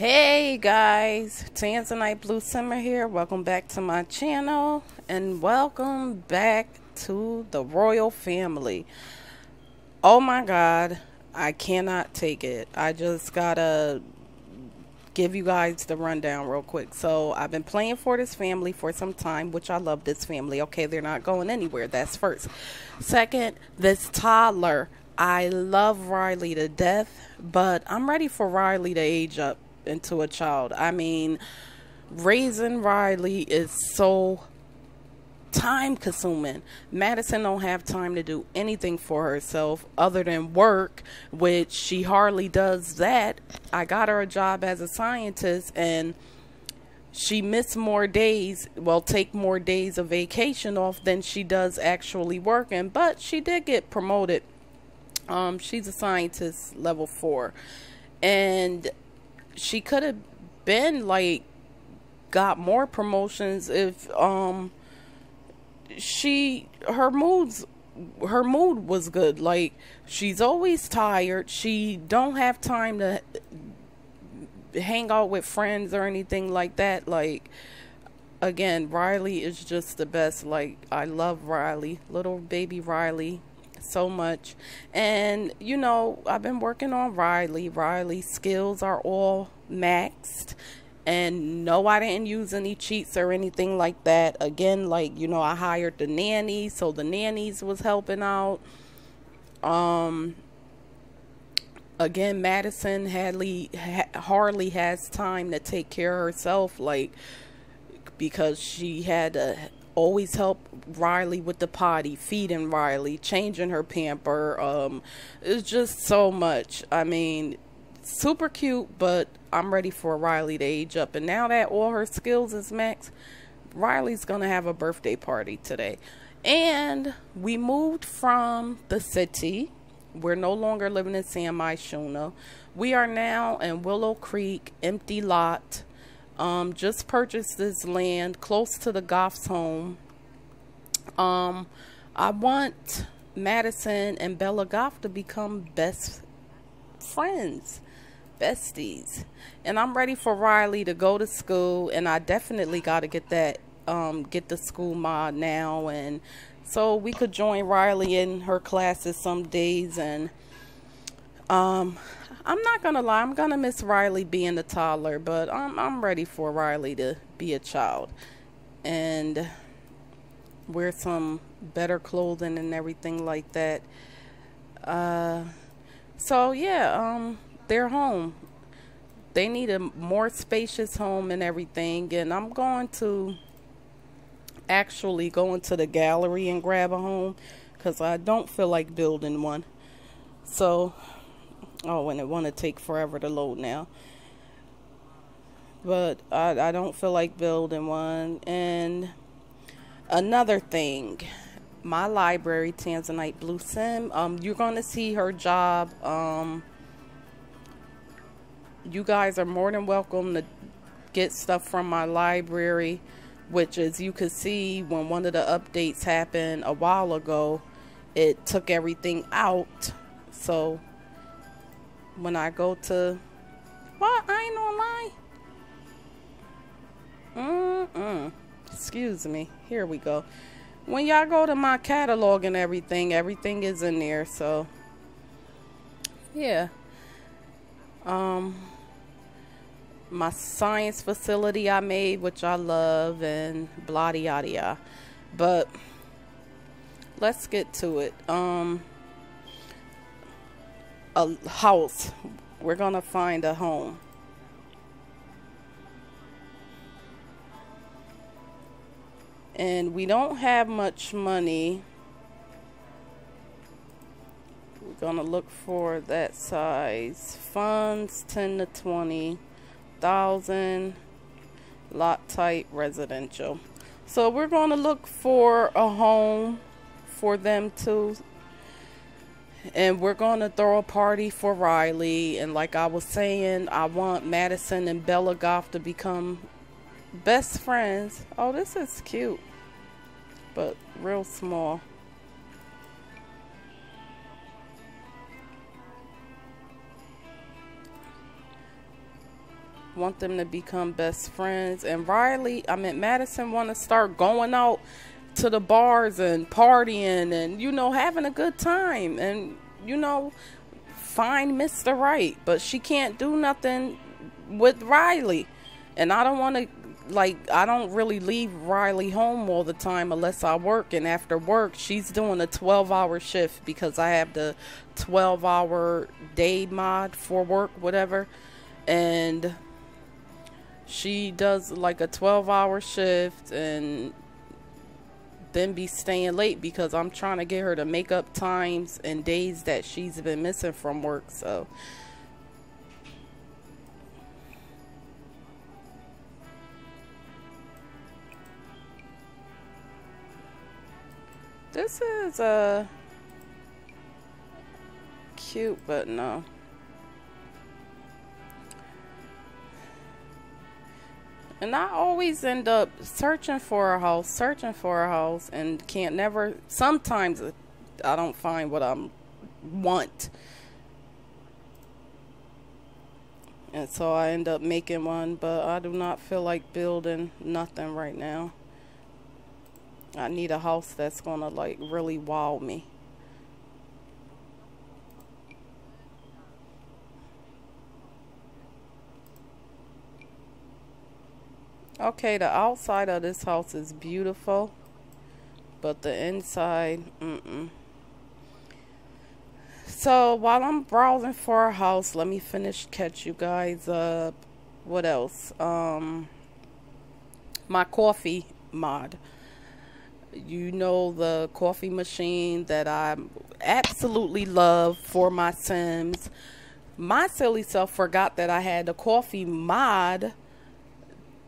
Hey guys, Tanzanite Blu Simmer here. Welcome back to my channel and welcome back to the royal family. Oh my god, I cannot take it. I just gotta give you guys the rundown real quick. So, I've been playing for this family for some time, which I love this family. Okay, they're not going anywhere. That's first. Second, this toddler. I love Rylee to death, but I'm ready for Rylee to age up into a child. I mean, raising Rylee is so time consuming. Madison don't have time to do anything for herself other than work, which she hardly does that. I got her a job as a scientist and she missed more days, well, take more days of vacation off than she does actually working, but she did get promoted. Um, she's a scientist level four. And she could have been like got more promotions if um she her moods her mood was good. Like she's always tired. She don't have time to hang out with friends or anything like that. Like again rylee is just the best. Like i love rylee little baby rylee so much. And you know i've been working on rylee. Rylee's skills are all maxed. And no i didn't use any cheats or anything like that. Again like you know i hired the nanny so the nannies was helping out. Um again madison hadley ha- hardly has time to take care of herself like because she had to always help rylee with the potty feeding rylee changing her pamper um it's just so much i mean super cute, but I'm ready for Rylee to age up. And now that all her skills is max, Rylee's gonna have a birthday party today. And we moved from the city. We're no longer living in San Myshuno. We are now in Willow Creek, empty lot. Um, just purchased this land close to the Goth's home. Um, I want Madison and Bella Goth to become best friends besties. And I'm ready for Rylee to go to school and I definitely got to get that um get the school mod now. And so we could join Rylee in her classes some days. And um I'm not gonna lie, I'm gonna miss Rylee being a toddler, but I'm I'm ready for Rylee to be a child. And wear some better clothing and everything like that. Uh so yeah, um their home. They need a more spacious home and everything. And I'm going to actually go into the gallery and grab a home because I don't feel like building one. So, oh, and it want to take forever to load now. But I, I don't feel like building one. And another thing, my library, Tanzanite Blue Sim, um, you're going to see her job, um, you guys are more than welcome to get stuff from my library, which as you can see when one of the updates happened a while ago, it took everything out. So when I go to what I ain't online. Mm-mm. Excuse me. Here we go. When y'all go to my catalog and everything, everything is in there. So yeah. Um my science facility I made, which I love, and blah yada yada. But let's get to it. Um, a house. We're gonna find a home. And we don't have much money. We're gonna look for that size. Funds 10 to 20 thousand. Lot type residential. So we're going to look for a home for them too. And we're going to throw a party for Rylee. And like I was saying I want Madison and Bella Goth to become best friends. Oh this is cute but real small want them to become best friends. And Rylee, I mean Madison, want to start going out to the bars and partying and you know having a good time and you know find Mr. Right, but she can't do nothing with Rylee. And I don't want to like I don't really leave Rylee home all the time unless I work and after work she's doing a 12 hour shift because I have the 12 hour day mod for work whatever. And she does like a 12 hour shift and then be staying late because I'm trying to get her to make up times and days that she's been missing from work so This is a uh, cute, but no. And I always end up searching for a house, searching for a house, and can't never. Sometimes I don't find what I want, and so I end up making one. But I do not feel like building nothing right now. I need a house that's gonna like really wow me. Okay, the outside of this house is beautiful, but the inside, mm-mm. So while I'm browsing for a house, let me finish catch you guys up. What else? Um, my coffee mod you know the coffee machine that I absolutely love for my Sims. My silly self forgot that I had the coffee mod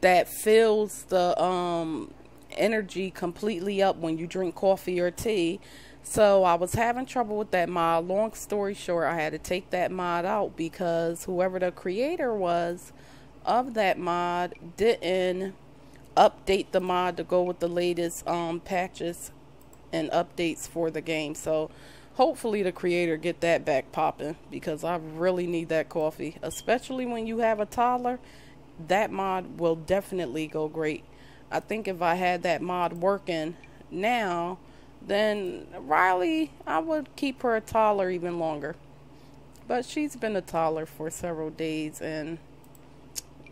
that fills the um, energy completely up when you drink coffee or tea. So I was having trouble with that mod. Long story short, I had to take that mod out because whoever the creator was of that mod didn't update the mod to go with the latest um, patches and updates for the game. So hopefully the creator get that back popping because I really need that coffee, especially when you have a toddler. That mod will definitely go great. I think if I had that mod working now, then Rylee, I would keep her a toddler even longer. But she's been a toddler for several days and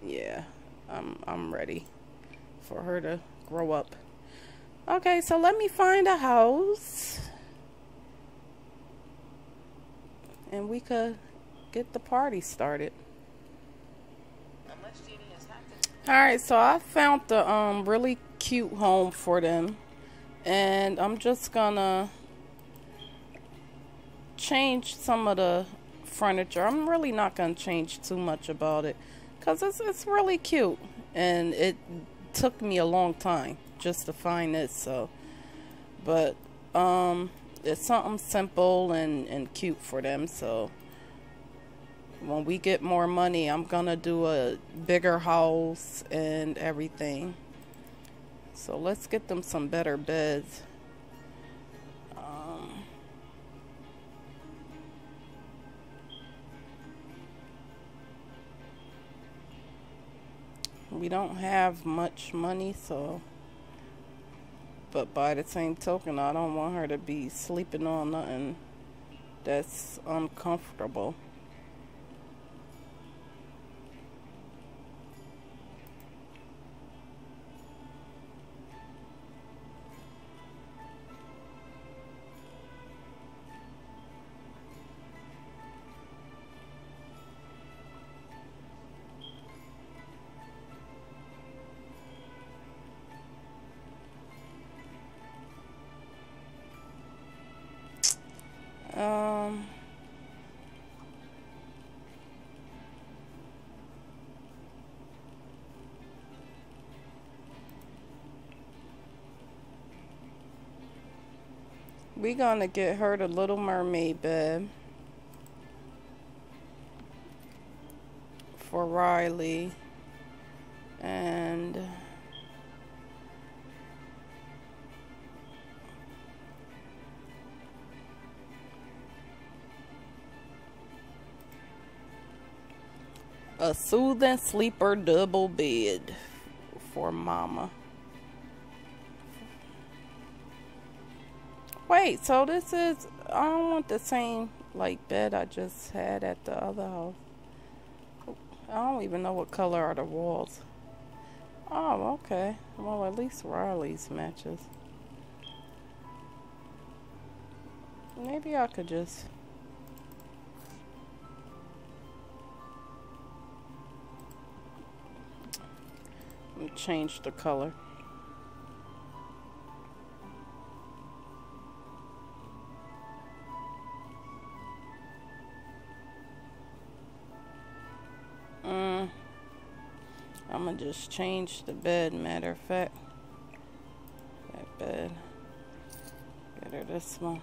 yeah, I'm I'm ready for her to grow up. Okay, so let me find a house. And we could get the party started. Alright, so I found the um really cute home for them. And I'm just gonna change some of the furniture. I'm really not gonna change too much about it. Cause it's it's really cute. And it took me a long time just to find this so but um it's something simple and and cute for them so when we get more money I'm gonna do a bigger house and everything. So let's get them some better beds we don't have much money, so. But by the same token, I don't want her to be sleeping on nothing that's uncomfortable. We gonna get her the Little Mermaid bed for Rylee and a A soothing sleeper double bed for mama. Wait, so this is I don't want the same like bed I just had at the other house. I don't even know what color are the walls. Oh, okay. Well, at least Rylee's matches. Maybe I could just... change the color. Just change the bed, matter of fact. That bed. Get her this one.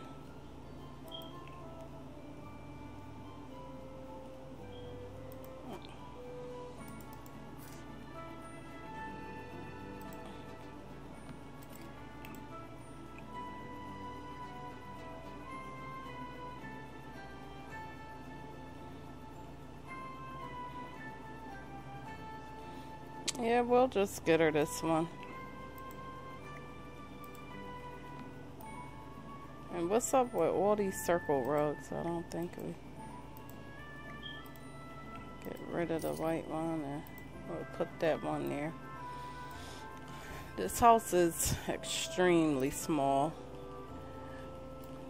We'll just get her this one. And what's up with all these circle rugs? I don't think we get rid of the white one or we'll put that one there. This house is extremely small.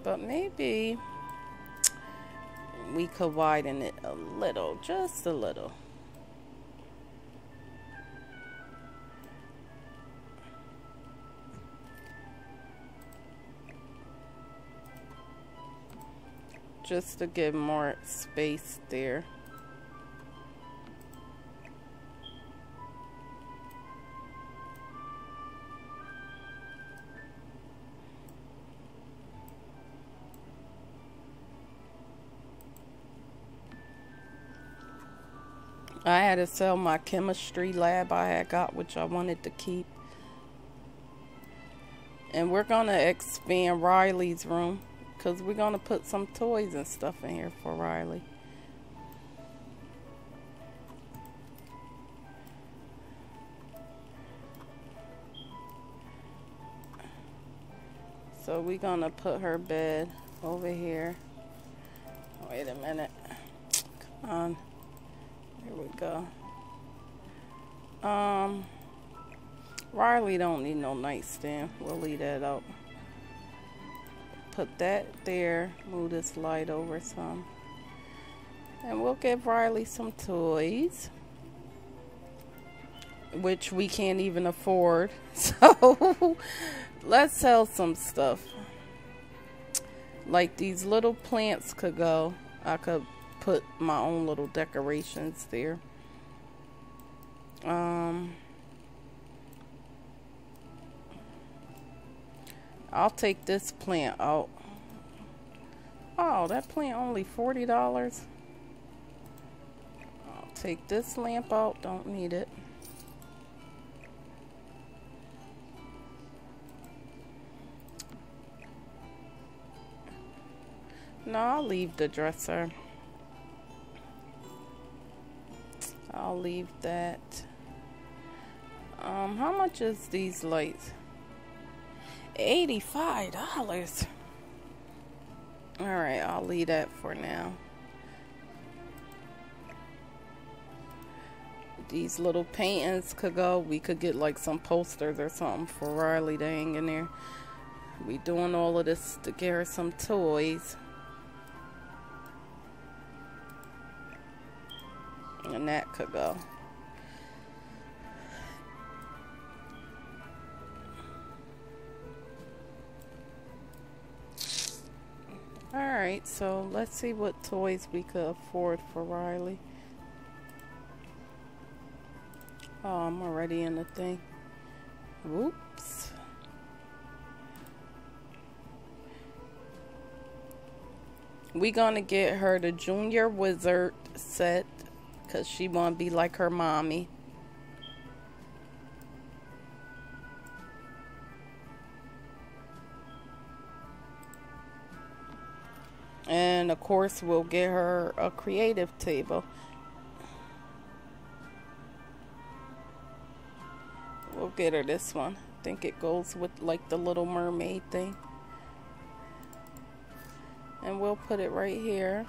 But maybe we could widen it a little, just a little. Just to give more space there. I had to sell my chemistry lab I had got, which I wanted to keep. And we're going to expand Rylee's room because we're going to put some toys and stuff in here for Rylee. So we're going to put her bed over here. Wait a minute. Come on. Here we go. Um, Rylee don't need no nightstand. We'll leave that out put that there. Move this light over some. And we'll give Rylee some toys. Which we can't even afford. So let's sell some stuff. Like these little plants could go. I could put my own little decorations there. Um... I'll take this plant out. Oh, that plant only $40. I'll take this lamp out. Don't need it. No, I'll leave the dresser. I'll leave that. Um, how much is these lights? $85. Alright, I'll leave that for now. These little paintings could go. We could get like some posters or something for Rylee to hang in there. We doing all of this to get her some toys. And that could go. Alright, so let's see what toys we could afford for Rylee. Oh, I'm already in the thing. Whoops. We gonna get her the Junior Wizard set because she wanna be like her mommy. course, we'll get her a creative table. We'll get her this one. I think it goes with like the Little Mermaid thing. And we'll put it right here.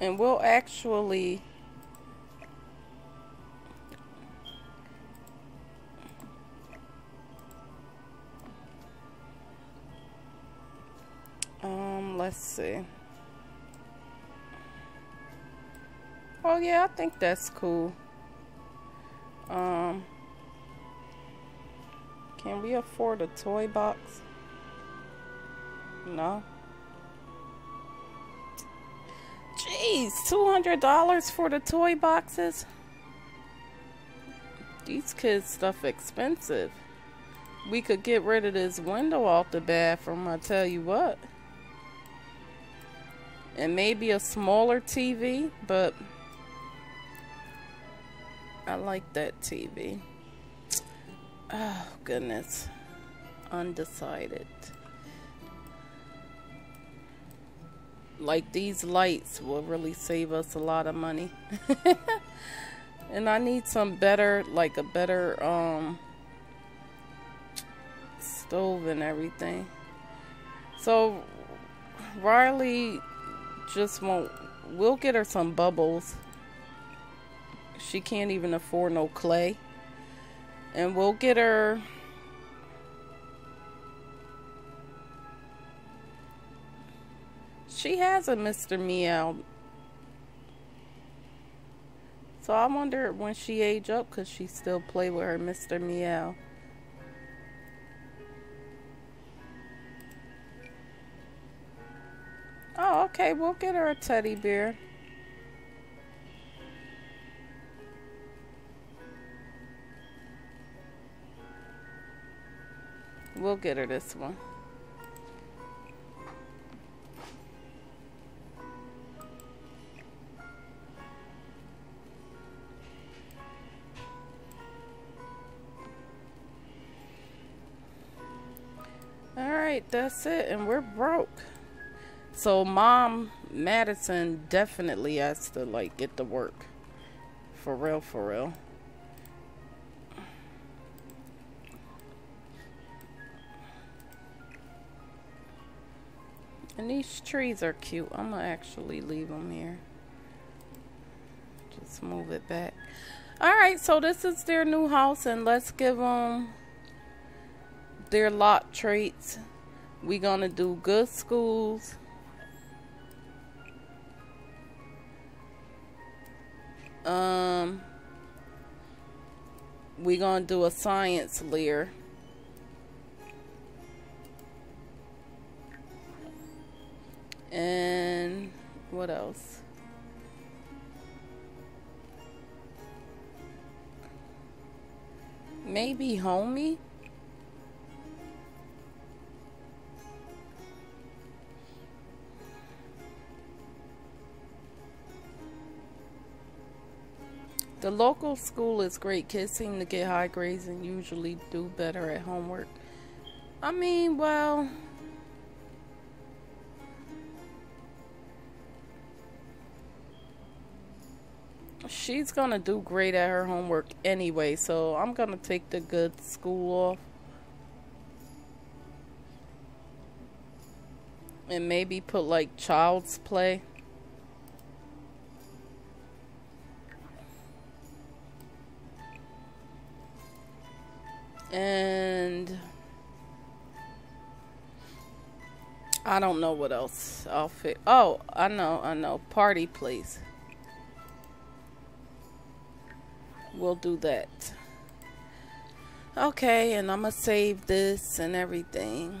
And we'll actually see Oh yeah, I think that's cool. Um, can we afford a toy box? No. Jeez, $200 for the toy boxes? These kids stuff expensive. We could get rid of this window off the bathroom, I tell you what. And maybe a smaller TV, but I like that TV. Oh, goodness. Undecided. Like these lights will really save us a lot of money. and I need some better, like a better um, stove and everything. So Rylee just won't, we'll get her some bubbles she can't even afford no clay. And we'll get her She has a Mr. Meow. So I wonder when she age up could she still play with her Mr. Meow. Oh, okay, we'll get her a teddy bear. We'll get her this one. Alright, that's it. And we're broke. So mom, Madison definitely has to like get to work. For real, for real. And these trees are cute. I'm to actually leave them here. Just move it back. Alright, so this is their new house. And let's give them their lot traits. We're going to do good schools. Um, we're going to do a science Lair. And what else? Maybe homie? The local school is great. Kids seem to get high grades and usually do better at homework. I mean, well, she's gonna do great at her homework anyway, so I'm gonna take the good school off. And maybe put like child's play. I don't know what else I'll fit. Oh, I know, I know. Party please. we'll do that. Okay, and I'm going to save this and everything.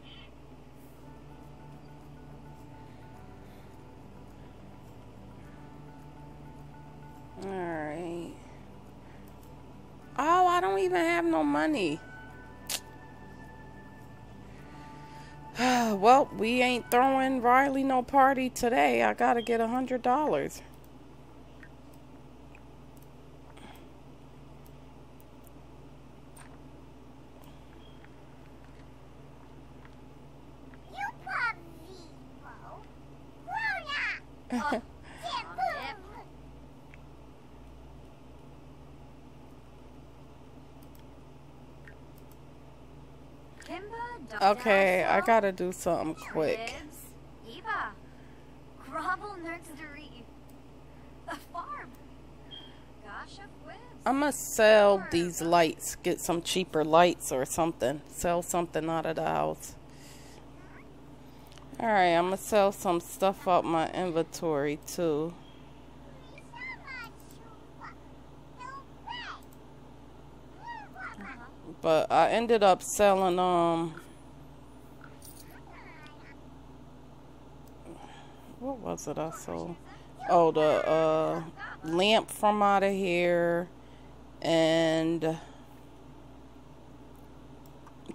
Alright. Oh, I don't even have no money. well, we ain't throwing Rylee no party today. I gotta get a hundred dollars. Okay, I gotta do something quick. I'm gonna sell these lights, get some cheaper lights or something. Sell something out of the house. Alright, I'm gonna sell some stuff out my inventory too. But I ended up selling um what was it I sold? Oh the uh lamp from out of here and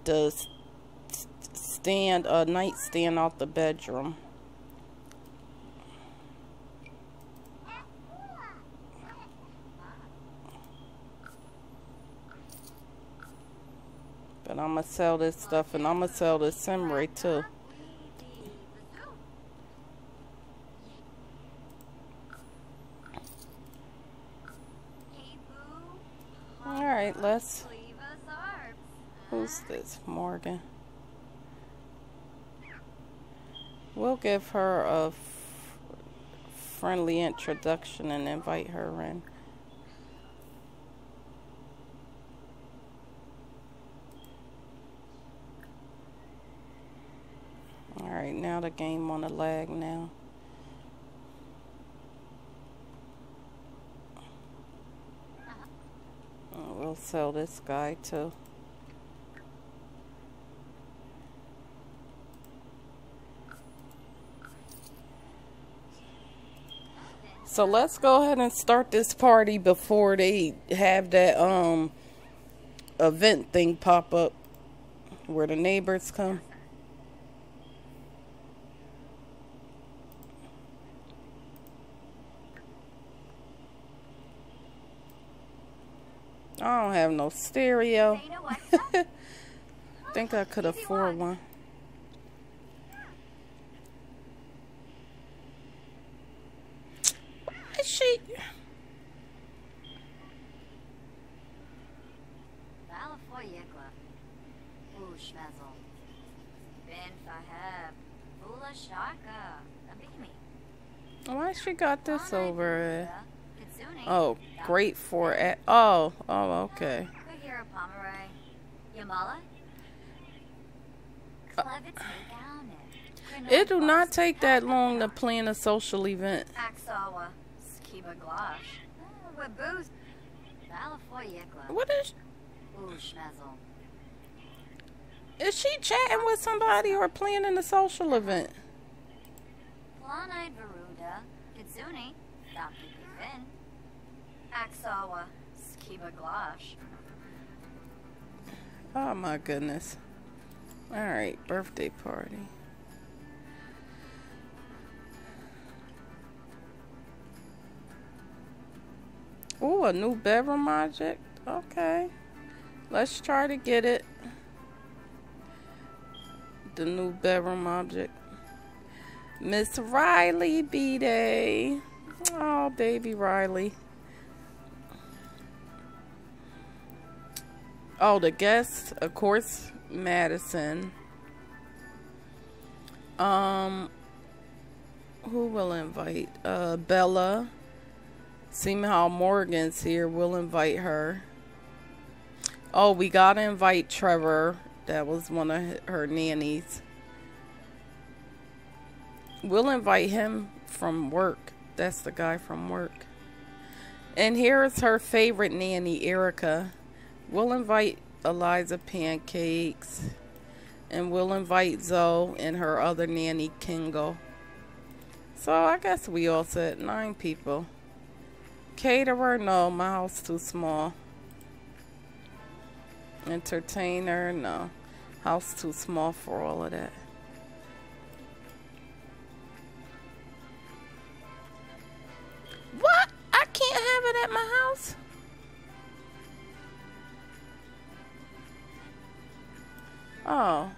the stand a nightstand out the bedroom. But I'm going to sell this stuff and I'm going to sell this Simray too. Let's... Who's this? Morgan. We'll give her a friendly introduction and invite her in. Alright, now the game on the lag now. We'll sell this guy too. So let's go ahead and start this party before they have that um event thing pop up where the neighbors come. I don't have no stereo. Think I could afford one. she? Why she got this over? Oh, great for it. Oh, oh, okay. Uh, it do not take that long to plan a social event. What is? Is she chatting with somebody or planning a social event? Oh my goodness. Alright, birthday party. Oh, a new bedroom object. Okay. Let's try to get it. The new bedroom object. Miss Rylee B-Day. Oh, baby Rylee. Oh, the guests, of course, Madison. Um, who will invite? Uh, Bella. Seeing how Morgan's here, we'll invite her. Oh, we gotta invite Trevor. That was one of her nannies. We'll invite him from work. That's the guy from work. And here is her favorite nanny, Erica. We'll invite Eliza Pancakes. And we'll invite Zoe and her other nanny, Kingo. So I guess we all said nine people. Caterer, no, my house too small. Entertainer, no. House too small for all of that. What? I can't have it at my house? Oh.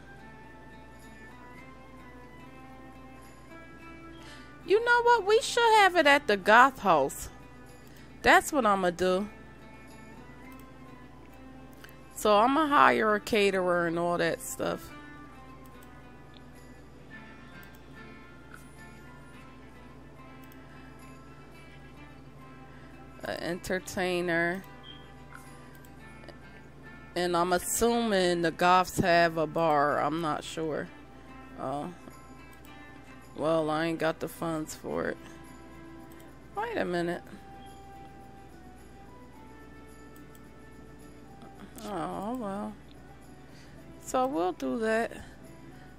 You know what? We should have it at the goth house. That's what I'm going to do. So I'm going to hire a caterer and all that stuff. An entertainer. And I'm assuming the Goths have a bar. I'm not sure. Oh. Well, I ain't got the funds for it. Wait a minute. Oh, well. So we'll do that.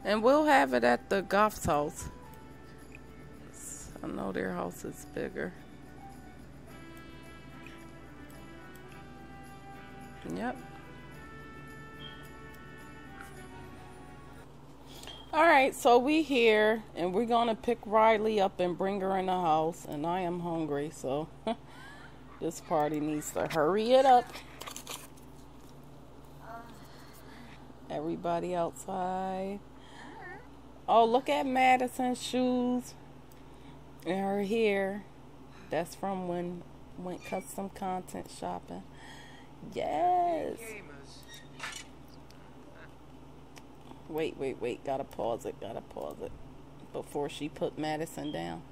And we'll have it at the Goth's house. I know their house is bigger. Yep. All right, so we here and we're gonna pick Rylee up and bring her in the house. And I am hungry, so this party needs to hurry it up. Everybody outside. Oh, look at Madison's shoes and her hair. That's from when went custom content shopping. Yes. Wait, wait, wait. Gotta pause it. Gotta pause it. Before she put Madison down.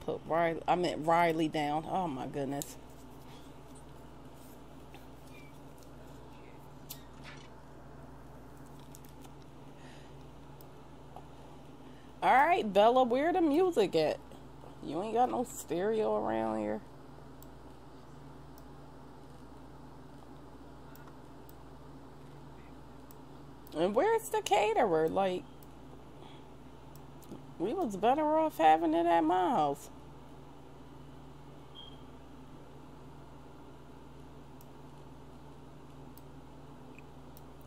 Put Rylee. I meant Rylee down. Oh my goodness. Alright, Bella, where the music at? You ain't got no stereo around here. And where's the caterer? Like, we was better off having it at my house.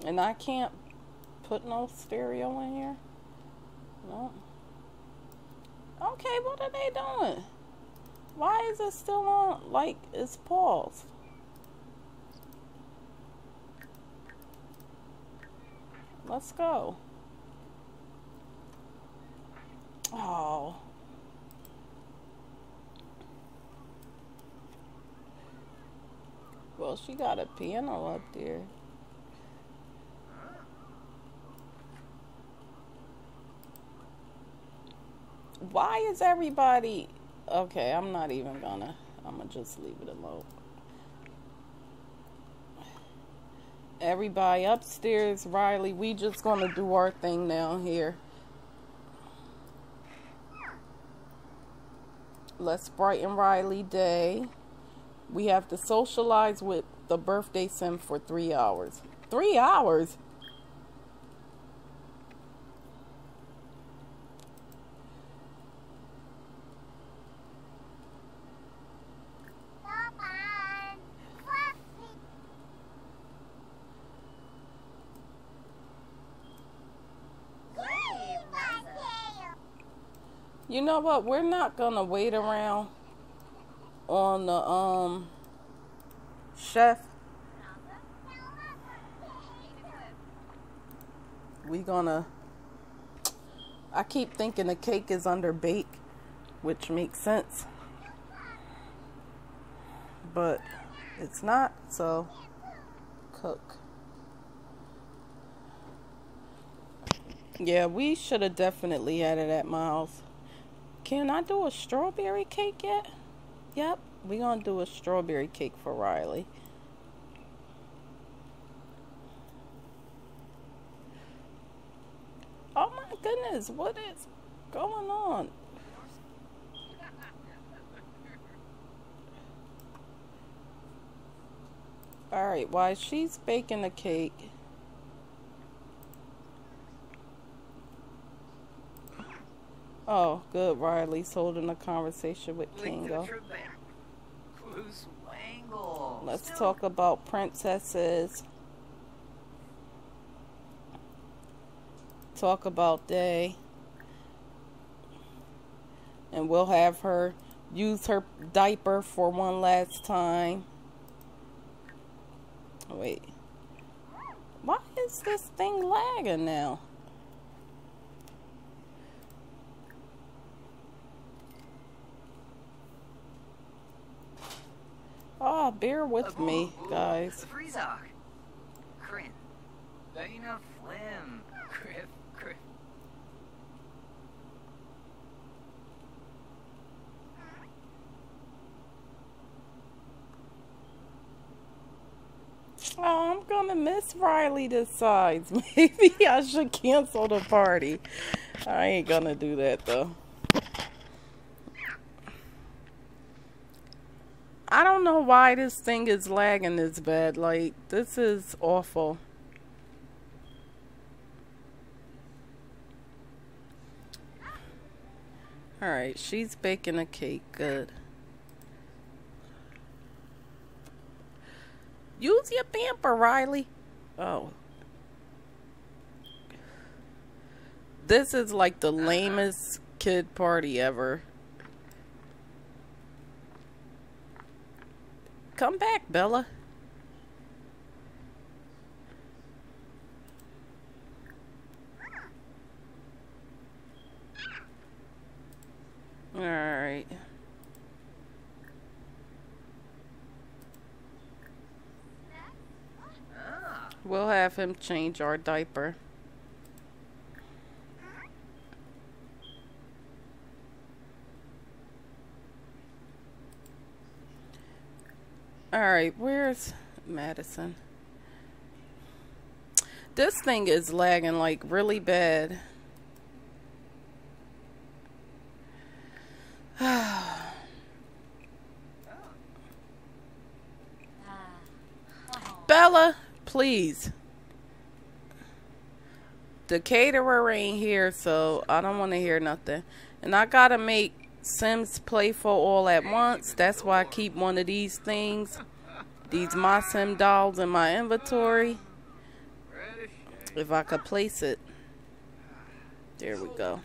And I can't put no stereo in here. No. Okay, what are they doing? Why is it still on? Like, it's paused. Let's go. Oh. Well, she got a piano up there. Why is everybody... Okay, I'm not even gonna... I'm gonna just leave it alone. Everybody upstairs, Rylee. We just gonna do our thing now here. Let's brighten Rylee day. We have to socialize with the birthday sim for three hours. Three hours? You know what? We're not gonna wait around on the um chef. We gonna. I keep thinking the cake is under bake, which makes sense, but it's not. So cook. Yeah, we should have definitely had it at my house. Can I do a strawberry cake yet? Yep, we're going to do a strawberry cake for Rylee. Oh my goodness, what is going on? Alright, while she's baking the cake, Oh, good. Rylee's holding a conversation with Kingo. Let's talk about princesses. Talk about day. And we'll have her use her diaper for one last time. Wait. Why is this thing lagging now? Oh, bear with me, guys. Oh, I'm gonna miss Rylee decides. Maybe I should cancel the party. I ain't gonna do that though. I don't know why this thing is lagging this bad. Like, this is awful. Alright, she's baking a cake. Good. Use your pamper, Rylee. Oh. This is like the lamest kid party ever. Come back, Bella. Alright. We'll have him change our diaper. Alright, where's Madison? This thing is lagging like really bad. Bella, please. The caterer ain't here, so I don't want to hear nothing. And I gotta make Sims Playful all at once. That's why I keep one of these things, these My Sim dolls in my inventory. If I could place it. There we go.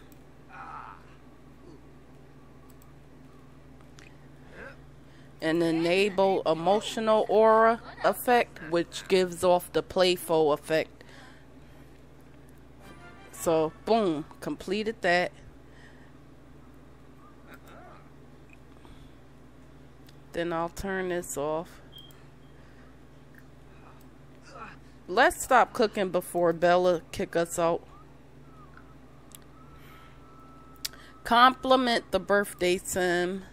And enable emotional aura effect, which gives off the playful effect. So, boom, completed that. Then I'll turn this off. Let's stop cooking before Bella kick us out. Compliment the birthday sim.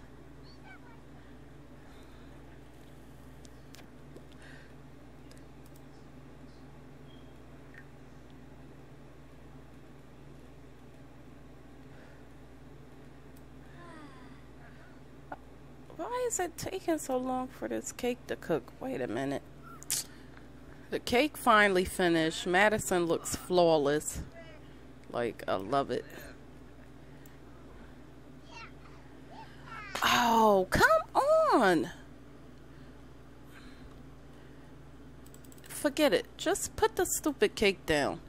Why is it taking so long for this cake to cook? Wait a minute. The cake finally finished. Madison looks flawless. Like, I love it. Oh, come on. Forget it. Just put the stupid cake down.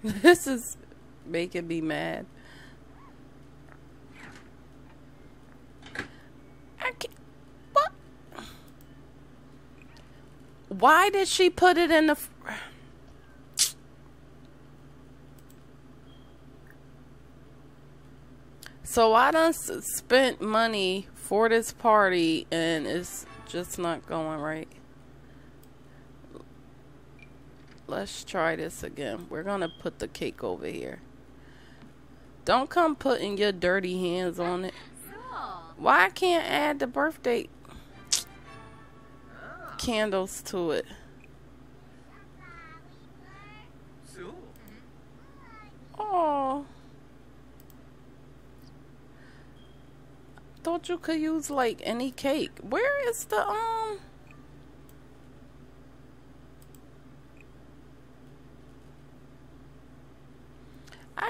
This is making me mad. I can't, what? Why did she put it in the... So I done spent money for this party and it's just not going right. Let's try this again. We're going to put the cake over here. Don't come putting your dirty hands on it. Why I can't add the birthday candles to it? Oh. Thought you could use like any cake. Where is the um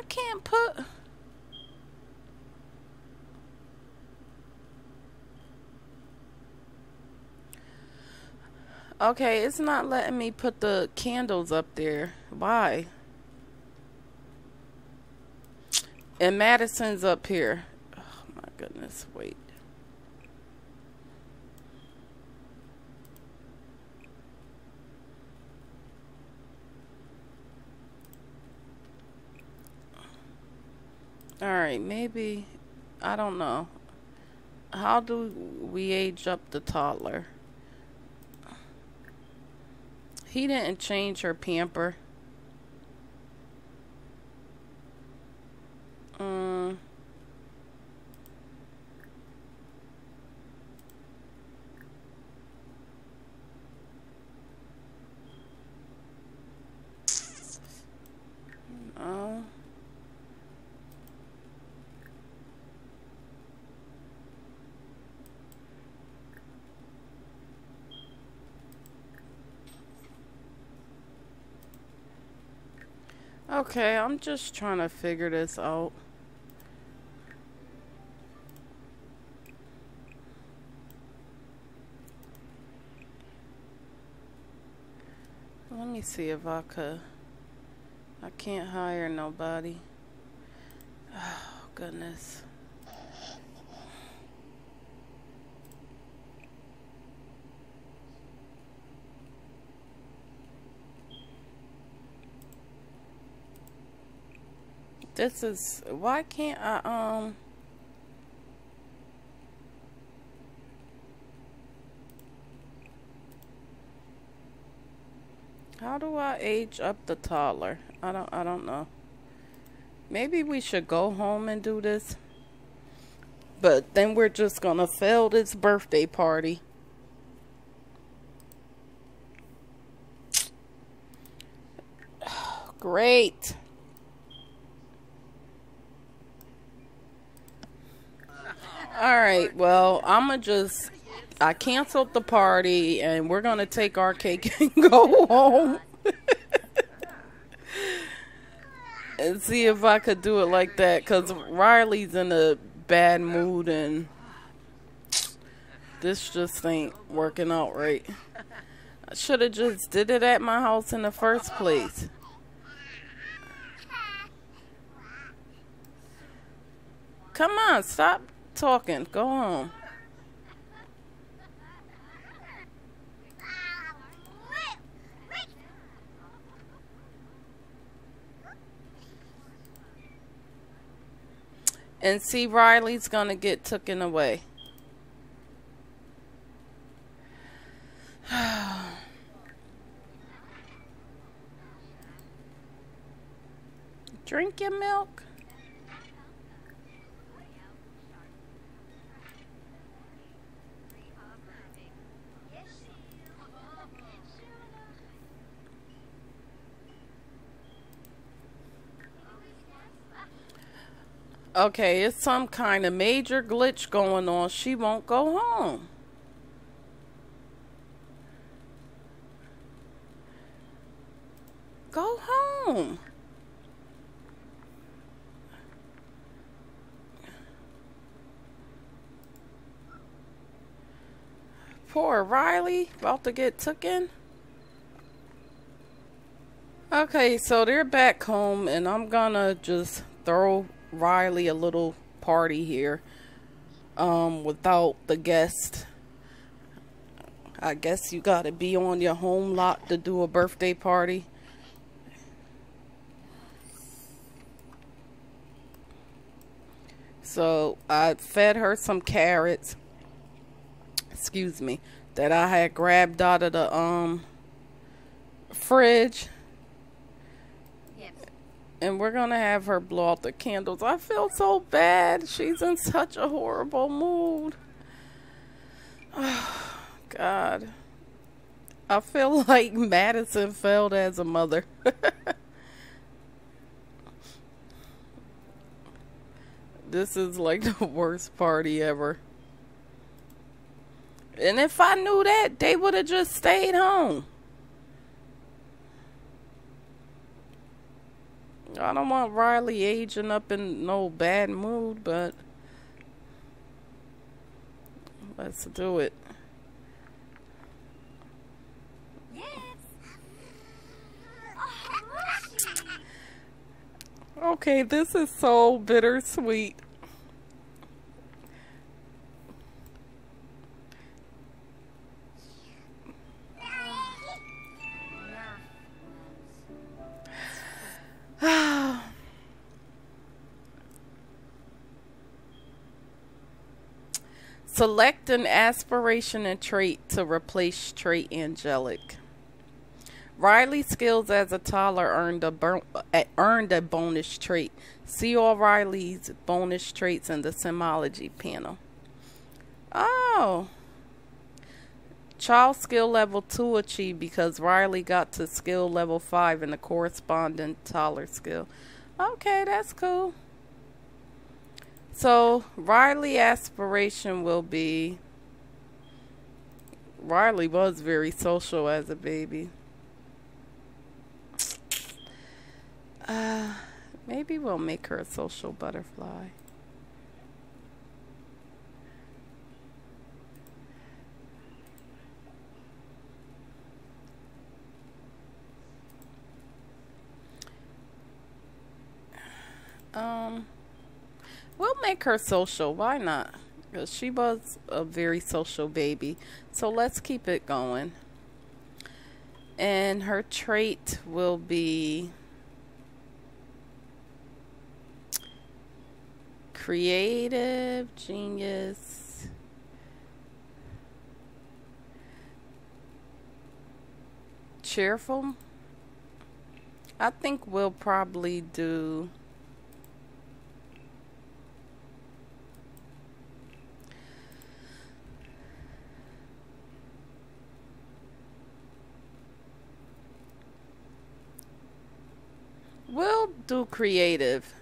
I can't put... Okay, it's not letting me put the candles up there. Why? And Madison's up here. Oh my goodness, wait. Alright, maybe, I don't know. How do we age up the toddler? He didn't change her pamper. Um. No. Okay, I'm just trying to figure this out. Let me see if I could. I can't hire nobody. Oh, goodness. This is why can't I um How do I age up the toddler? I don't I don't know. Maybe we should go home and do this. But then we're just gonna fail this birthday party. Great. All right. Well, I'm gonna just. I canceled the party, and we're gonna take our cake and go home. and see if I could do it like that, cause Rylee's in a bad mood, and this just ain't working out right. I should have just did it at my house in the first place. Come on, stop talking. Go home. And see, Rylee's gonna get taken away. Drink your milk. Okay, it's some kind of major glitch going on. She won't go home. Go home. Poor Rylee, about to get took in. Okay, so they're back home, and I'm gonna just throw Rylee a little party here um, without the guest. I guess you got to be on your home lot to do a birthday party. So I fed her some carrots. Excuse me. That I had grabbed out of the um fridge and we're gonna have her blow out the candles. I feel so bad. She's in such a horrible mood. Oh, God. I feel like Madison failed as a mother. this is like the worst party ever. And if I knew that, they would have just stayed home. I don't want Rylee aging up in no bad mood, but let's do it. Okay, this is so bittersweet. Select an aspiration and trait to replace trait angelic. Rylee's skills as a toddler earned a eh, earned a bonus trait. See all Rylee's bonus traits in the Simology panel. Oh. Child skill level 2 achieved because Rylee got to skill level 5 in the corresponding toddler skill. Okay, that's cool. So, Rylee aspiration will be Rylee was very social as a baby. Uh, maybe we'll make her a social butterfly. Um, we'll make her social. Why not? Because she was a very social baby. So let's keep it going. And her trait will be creative, genius. Cheerful. I think we'll probably do We'll do creative.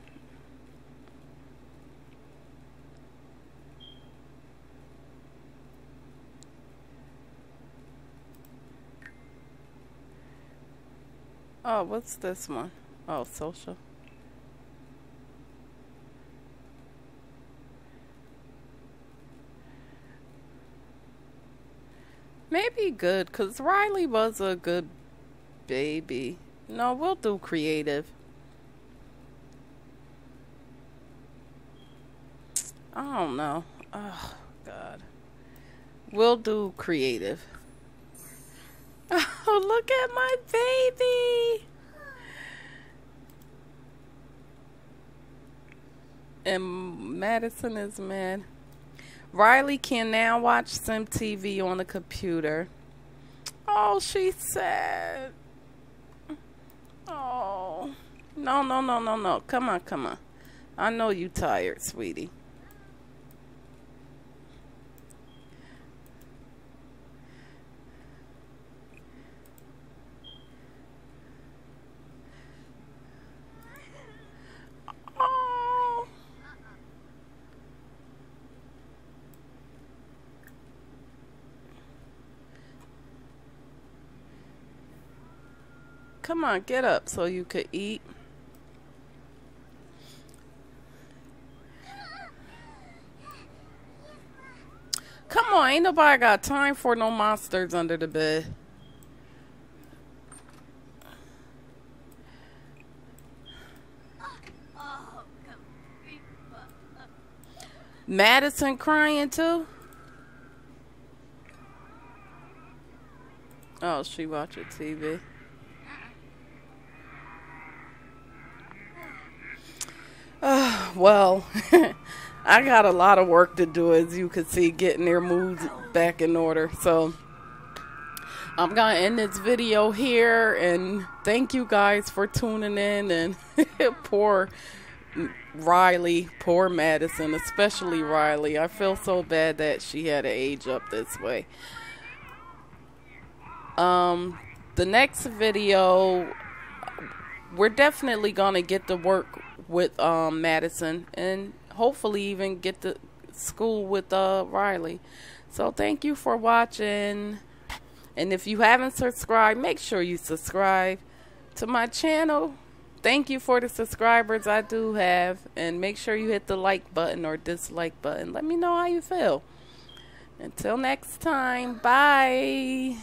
Oh, what's this one? Oh, social. Maybe good, because Rylee was a good baby. No, we'll do creative. I don't know. Oh, God. We'll do creative. Oh, look at my baby. And Madison is mad. Rylee can now watch Sim TV on the computer. Oh, she's sad. Oh. No, no, no, no, no. Come on, come on. I know you tired, sweetie. Come on, get up so you could eat. Come on, ain't nobody got time for no monsters under the bed. Madison crying too? Oh, she watching TV. Uh, well, I got a lot of work to do, as you can see, getting their moods back in order. So I'm going to end this video here, and thank you guys for tuning in. And poor Rylee, poor Madison, especially Rylee. I feel so bad that she had to age up this way. Um, the next video, we're definitely going to get to work with um, Madison and hopefully even get to school with uh, Rylee. So thank you for watching. And if you haven't subscribed, make sure you subscribe to my channel. Thank you for the subscribers I do have. And make sure you hit the like button or dislike button. Let me know how you feel. Until next time, bye.